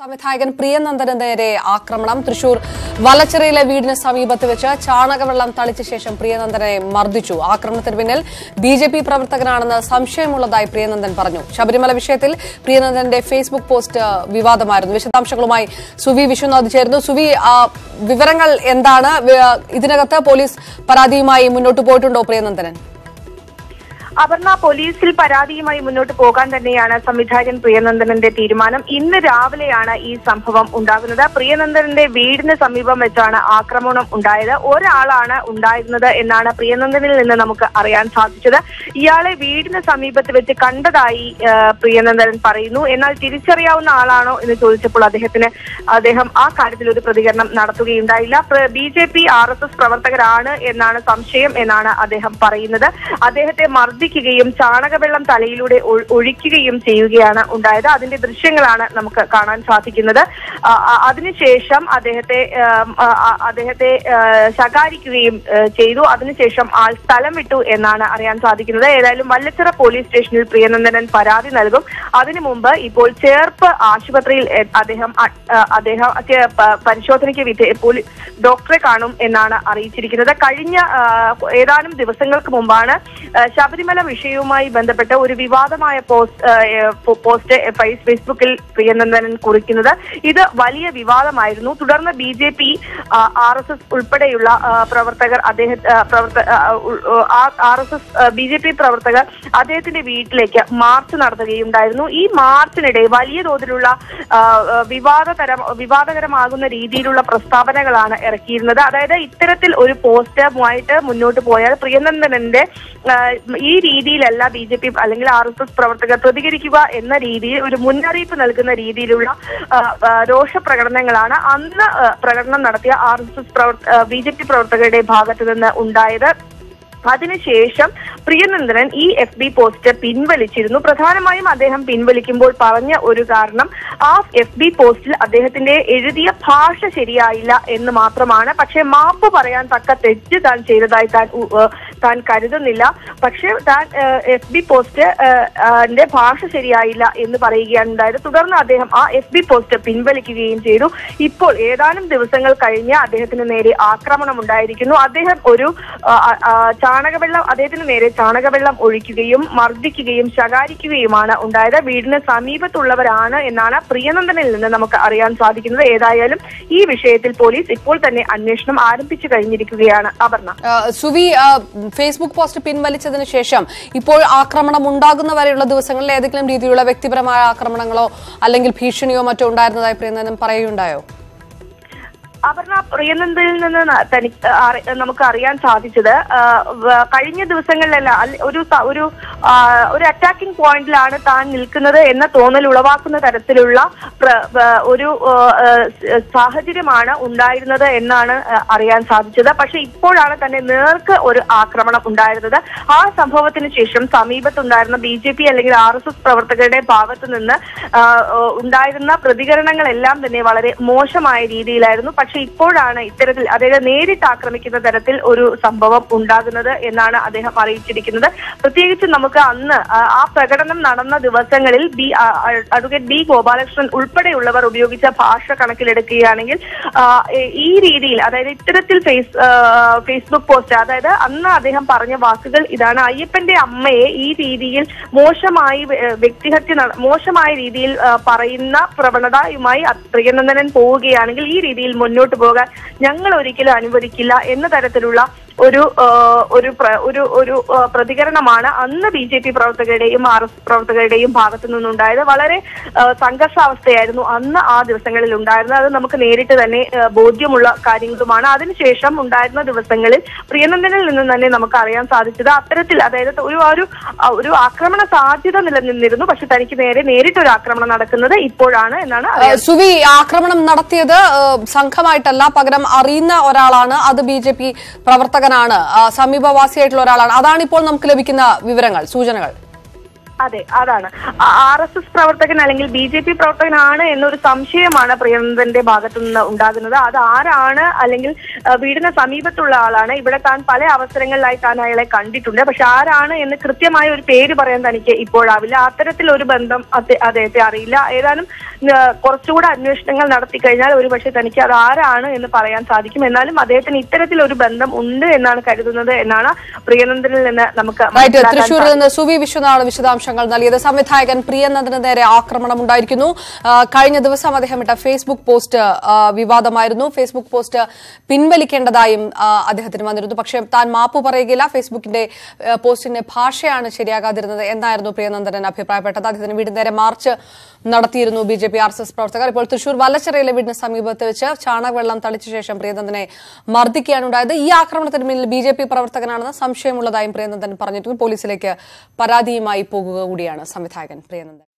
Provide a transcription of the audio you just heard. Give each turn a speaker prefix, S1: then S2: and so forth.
S1: സംവിധായകൻ പ്രിയനന്ദന് നേരെ ആക്രമണം. തൃശൂർ വലച്ചിറയിലെ വീടിന് സമീപത്ത് വെച്ച് ചാണകവെള്ളം തളിച്ച ശേഷം പ്രിയനന്ദനെ മർദ്ദിച്ചു. ആക്രമണത്തിന് പിന്നിൽ ബി ജെ പി പ്രവർത്തകനാണെന്ന് സംശയമുള്ളതായി പ്രിയനന്ദൻ പറഞ്ഞു. ശബരിമല വിഷയത്തിൽ പ്രിയനന്ദന്റെ ഫേസ്ബുക്ക് പോസ്റ്റ് വിവാദമായിരുന്നു. വിശദാംശങ്ങളുമായി സുവി വിശ്വനാഥ് ചേരുന്നു. സുവി വിവരങ്ങൾ എന്താണ്? ഇതിനകത്ത് പോലീസ് പരാതിയുമായി മുന്നോട്ട് പോയിട്ടുണ്ടോ പ്രിയനന്ദനൻ?
S2: അപർണ പോലീസിൽ പരാതിയുമായി മുന്നോട്ട് പോകാൻ തന്നെയാണ് സംവിധായകൻ പ്രിയനന്ദനന്റെ തീരുമാനം. ഇന്ന് രാവിലെയാണ് ഈ സംഭവം ഉണ്ടാകുന്നത്. പ്രിയനന്ദനന്റെ വീടിന് സമീപം വെച്ചാണ് ആക്രമണം ഉണ്ടായത്. ഒരാളാണ് ഉണ്ടായിരുന്നത് എന്നാണ് പ്രിയനന്ദനിൽ നിന്ന് നമുക്ക് അറിയാൻ സാധിച്ചത്. ഇയാളെ വീടിന് സമീപത്ത് വെച്ച് കണ്ടതായി പ്രിയനന്ദനൻ പറയുന്നു. എന്നാൽ തിരിച്ചറിയാവുന്ന ആളാണോ എന്ന് ചോദിച്ചപ്പോൾ അദ്ദേഹത്തിന് അദ്ദേഹം ആ കാര്യത്തിൽ ഒരു പ്രതികരണം നടത്തുകയുണ്ടായില്ല. B J P R S S പ്രവർത്തകരാണ് എന്നാണ് സംശയം എന്നാണ് അദ്ദേഹം പറയുന്നത്. അദ്ദേഹത്തെ മർദ്ദിക്കുകയും ചാണകവെള്ളം തലയിലൂടെ ഒഴിക്കുകയും ചെയ്യുകയാണ് ഉണ്ടായത്. അതിന്റെ ദൃശ്യങ്ങളാണ് നമുക്ക് കാണാൻ സാധിക്കുന്നത്. അതിനുശേഷം അദ്ദേഹത്തെ അദ്ദേഹത്തെ ശകാരിക്കുകയും ചെയ്തു. അതിനുശേഷം ആൾ സ്ഥലം വിട്ടു എന്നാണ് അറിയാൻ സാധിക്കുന്നത്. ഏതായാലും വല്ലച്ചിറ പോലീസ് സ്റ്റേഷനിൽ പ്രിയനന്ദനൻ പരാതി നൽകും. അതിനു മുമ്പ് ഇപ്പോൾ ചേർപ്പ് ആശുപത്രിയിൽ അദ്ദേഹം അദ്ദേഹം പരിശോധനയ്ക്ക് വിധേ ഡോക്ടറെ കാണും എന്നാണ് അറിയിച്ചിരിക്കുന്നത്. കഴിഞ്ഞ ഏതാനും ദിവസങ്ങൾക്ക് മുമ്പാണ് ആ, ശബരിമല വിഷയവുമായി ബന്ധപ്പെട്ട് ഒരു വിവാദമായ പോസ്റ്റ് പോസ്റ്റ് ഫേസ്ബുക്കിൽ പ്രിയനന്ദനൻ കുറിക്കുന്നത്. ഇത് വലിയ വിവാദമായിരുന്നു. തുടർന്ന് B J P R S S ഉൾപ്പെടെയുള്ള പ്രവർത്തകർ അദ്ദേഹത്തെ R S S B J P പ്രവർത്തകർ അദ്ദേഹത്തിന്റെ വീട്ടിലേക്ക് മാർച്ച് നടത്തുകയുണ്ടായിരുന്നു. ഈ മാർച്ചിനിടെ വലിയ തോതിലുള്ള വിവാദതരം വിവാദകരമാകുന്ന രീതിയിലുള്ള പ്രസ്താവനകളാണ് ഇറക്കിയിരുന്നത്. അതായത് ഇത്തരത്തിൽ ഒരു പോസ്റ്ററുമായിട്ട് മുന്നോട്ട് പോയാൽ പ്രിയനന്ദനന്റെ ഈ രീതിയിലല്ല ബി ജെ പി അല്ലെങ്കിൽ ആർ എസ് എസ് പ്രവർത്തകർ പ്രതികരിക്കുക എന്ന രീതിയിൽ ഒരു മുന്നറിയിപ്പ് നൽകുന്ന രീതിയിലുള്ള രോഷ പ്രകടനങ്ങളാണ് രോഷപ്രകടനങ്ങളാണ് അന്ന് പ്രകടനം നടത്തിയ ആർ എസ് എസ് പ്രവർത്ത ബി ജെ പി പ്രവർത്തകരുടെ ഭാഗത്തു നിന്ന് ഉണ്ടായത്. അതിനുശേഷം പ്രിയനന്ദനൻ ഈ എഫ് ബി പോസ്റ്റ് പിൻവലിച്ചിരുന്നു. പ്രധാനമായും അദ്ദേഹം പിൻവലിക്കുമ്പോൾ പറഞ്ഞ ഒരു കാരണം ആ എഫ് ബി പോസ്റ്റിൽ അദ്ദേഹത്തിന്റെ എഴുതിയ ഭാഷ ശരിയായില്ല എന്ന് മാത്രമാണ്. പക്ഷേ മാപ്പ് പറയാൻ തക്ക തെറ്റ് താൻ ചെയ്തതായി താൻ താൻ കരുതുന്നില്ല. പക്ഷേ താൻ എഫ് ബി പോസ്റ്റ് ഭാഷ ശരിയായില്ല എന്ന് പറയുകയാണ് ഉണ്ടായത്. തുടർന്ന് അദ്ദേഹം ആ എഫ് ബി പോസ്റ്റ് പിൻവലിക്കുകയും ചെയ്തു. ഇപ്പോൾ ഏതാനും ദിവസങ്ങൾ കഴിഞ്ഞ് അദ്ദേഹത്തിന് നേരെ ആക്രമണം ഉണ്ടായിരിക്കുന്നു. അദ്ദേഹം ഒരു ചാണകവെള്ളം അദ്ദേഹത്തിന് നേരെ ചാണകവെള്ളം ഒഴിക്കുകയും മർദ്ദിക്കുകയും ശകാരിക്കുകയുമാണ് ഉണ്ടായത്. വീടിന് സമീപത്തുള്ളവരാണ് എന്നാണ് പ്രിയനന്ദനിൽ നിന്ന് നമുക്ക് അറിയാൻ സാധിക്കുന്നത്. ഏതായാലും ഈ വിഷയത്തിൽ പോലീസ് ഇപ്പോൾ തന്നെ അന്വേഷണം ആരംഭിച്ചു കഴിഞ്ഞിരിക്കുകയാണ്. അപർണ.
S1: സുവി ഫേസ്ബുക്ക് പോസ്റ്റ് പിൻവലിച്ചതിന് ശേഷം ഇപ്പോൾ ആക്രമണം ഉണ്ടാകുന്ന വരെയുള്ള ദിവസങ്ങളിൽ ഏതെങ്കിലും രീതിയിലുള്ള വ്യക്തിപരമായ ആക്രമണങ്ങളോ അല്ലെങ്കിൽ ഭീഷണിയോ മറ്റോ ഉണ്ടായിരുന്നതായി പ്രിയനന്ദൻ പറയുകയുണ്ടായോ?
S2: അപർണ പ്രിയനന്ദനിൽ നിന്ന് തനിക്ക് നമുക്ക് അറിയാൻ സാധിച്ചത് കഴിഞ്ഞ ദിവസങ്ങളിലല്ല ഒരു ഒരു ഒരു അറ്റാക്കിംഗ് പോയിന്റിലാണ് താൻ നിൽക്കുന്നത് എന്ന തോന്നൽ ഉളവാക്കുന്ന തരത്തിലുള്ള ഒരു സാഹചര്യമാണ് ഉണ്ടായിരുന്നത് എന്നാണ് അറിയാൻ സാധിച്ചത്. പക്ഷെ ഇപ്പോഴാണ് തന്നെ നേർക്ക് ഒരു ആക്രമണം ഉണ്ടായിരുന്നത്. ആ സംഭവത്തിന് ശേഷം സമീപത്തുണ്ടായിരുന്ന ബി ജെ പി അല്ലെങ്കിൽ ആർ എസ് എസ് പ്രവർത്തകരുടെ ഭാഗത്തു നിന്ന് ഉണ്ടായിരുന്ന പ്രതികരണങ്ങളെല്ലാം തന്നെ വളരെ മോശമായ രീതിയിലായിരുന്നു. പക്ഷെ ഇപ്പോഴാണ് ഇത്തരത്തിൽ അദ്ദേഹം നേരിട്ട് ആക്രമിക്കുന്ന തരത്തിൽ ഒരു സംഭവം ഉണ്ടാകുന്നത് എന്നാണ് അദ്ദേഹം അറിയിച്ചിരിക്കുന്നത്. പ്രത്യേകിച്ച് നമുക്ക് അന്ന് ആ, പ്രകടനം നടന്ന ദിവസങ്ങളിൽ ബി അഡ്വക്കേറ്റ് ബി ഗോപാലകൃഷ്ണൻ ഉൾപ്പെടെയുള്ളവർ ഉപയോഗിച്ച ഭാഷ കണക്കിലെടുക്കുകയാണെങ്കിൽ ഈ രീതിയിൽ അതായത് ഇത്തരത്തിൽ ഫേസ് ഫേസ്ബുക്ക് പോസ്റ്റ് അതായത് അന്ന് അദ്ദേഹം പറഞ്ഞ വാക്കുകൾ ഇതാണ്. അയ്യപ്പന്റെ അമ്മയെ ഈ രീതിയിൽ മോശമായി വ്യക്തിഹത്യ മോശമായ രീതിയിൽ പറയുന്ന പ്രവണതയുമായി പ്രിയനന്ദനൻ പോവുകയാണെങ്കിൽ ഈ രീതിയിൽ മുന്നോട്ട് പോകാൻ ഞങ്ങൾ ഒരിക്കലും അനുവദിക്കില്ല എന്ന തരത്തിലുള്ള ഒരു ഒരു ഒരു ഒരു പ്രതികരണമാണ് അന്ന് ബി ജെ പി പ്രവർത്തകരുടെയും ആർ എസ് പ്രവർത്തകരുടെയും ഭാഗത്തു നിന്നുണ്ടായത്. വളരെ സംഘർഷാവസ്ഥയായിരുന്നു അന്ന് ആ ദിവസങ്ങളിൽ ഉണ്ടായിരുന്നത്. അത് നമുക്ക് നേരിട്ട് തന്നെ ബോധ്യമുള്ള കാര്യങ്ങളുമാണ്. അതിനുശേഷം ഉണ്ടായിരുന്ന ദിവസങ്ങളിൽ പ്രിയനന്ദനിൽ നിന്ന് തന്നെ നമുക്ക് അറിയാൻ സാധിച്ചത് അത്തരത്തിൽ അതായത് ഒരു ഒരു ഒരു ആക്രമണ സാധ്യത നിലനിന്നിരുന്നു. പക്ഷെ തനിക്ക് നേരെ നേരിട്ട് ഒരു ആക്രമണം നടക്കുന്നത് ഇപ്പോഴാണ് എന്നാണ്
S1: സുവി ആക്രമണം നടത്തിയത് സംഘമായിട്ടല്ല പകരം അറിയുന്ന ഒരാളാണ്. അത് ബി ജെ പി പ്രവർത്തകനാണ് സമീപവാസിയായിട്ടുള്ള ഒരാളാണ്. അതാണ് ഇപ്പോൾ നമുക്ക് ലഭിക്കുന്ന വിവരങ്ങൾ സൂചനകൾ.
S2: അതെ അതാണ്. ആർ എസ് എസ് പ്രവർത്തകൻ അല്ലെങ്കിൽ ബി ജെ പി പ്രവർത്തകനാണ് എന്നൊരു സംശയമാണ് പ്രിയനന്ദന്റെ ഭാഗത്തു നിന്ന് ഉണ്ടാകുന്നത്. അത് ആരാണ് അല്ലെങ്കിൽ വീടിന് സമീപത്തുള്ള ആളാണ്. ഇവിടെ താൻ പല അവസരങ്ങളിലായി താൻ അയാളെ കണ്ടിട്ടുണ്ട്. പക്ഷെ ആരാണ് എന്ന് കൃത്യമായ ഒരു പേര് പറയാൻ തനിക്ക് ഇപ്പോഴാവില്ല. അത്തരത്തിൽ ഒരു ബന്ധം അദ്ദേ- അദ്ദേഹത്തെ അറിയില്ല. ഏതാനും കുറച്ചുകൂടെ അന്വേഷണങ്ങൾ നടത്തി കഴിഞ്ഞാൽ ഒരുപക്ഷെ തനിക്ക് അത് ആരാണ് എന്ന് പറയാൻ സാധിക്കും. എന്നാലും അദ്ദേഹത്തിന് ഇത്തരത്തിൽ ഒരു ബന്ധം ഉണ്ട് എന്നാണ് കരുതുന്നത് എന്നാണ് പ്രിയനന്ദനിൽ നിന്ന് നമുക്ക്
S1: തൃശൂരിൽ നിന്ന് സുവി വിശ്വനാഥ് വിശദാംശങ്ങൾ നൽകിയത് സംവിധായകൻ പ്രിയനന്ദന് നേരെ ആക്രമണം ഉണ്ടായിരിക്കുന്നു കഴിഞ്ഞ ദിവസം അദ്ദേഹം ഇട്ട ഫേസ്ബുക്ക് പോസ്റ്റ് വിവാദമായിരുന്നു. ഫേസ്ബുക്ക് പോസ്റ്റ് പിൻവലിക്കേണ്ടതായും അദ്ദേഹത്തിന് വന്നിരുന്നു. പക്ഷേ താൻ മാപ്പ് പറയുകയില്ല. ഫേസ്ബുക്കിന്റെ പോസ്റ്റിന്റെ ഭാഷയാണ് ശരിയാകാതിരുന്നത് എന്നായിരുന്നു പ്രിയനന്ദനൻ അഭിപ്രായപ്പെട്ടത്. അദ്ദേഹത്തിന് വീടിന് നേരെ മാർച്ച് നടത്തിയിരുന്നു B J P R S S പ്രവർത്തകർ. ഇപ്പോൾ തൃശൂർ വല്ലച്ചിറയിലെ വീടിന് സമീപത്ത് വെച്ച് ചാണകവെള്ളം തളിച്ച ശേഷം പ്രിയനന്ദനെ മർദ്ദിക്കുകയാണ് ഉണ്ടായത് ഈ ആക്രമണത്തിന് പിന്നിൽ ബി ജെ പി പ്രവർത്തകനാണെന്ന് സംശയമുള്ളതായും പ്രിയനന്ദൻ പറഞ്ഞിട്ടുണ്ട്. പോലീസിലേക്ക് പരാതിയുമായി പോകുക കൂടിയാണ് സംവിധായകൻ പ്രിയനന്ദൻ.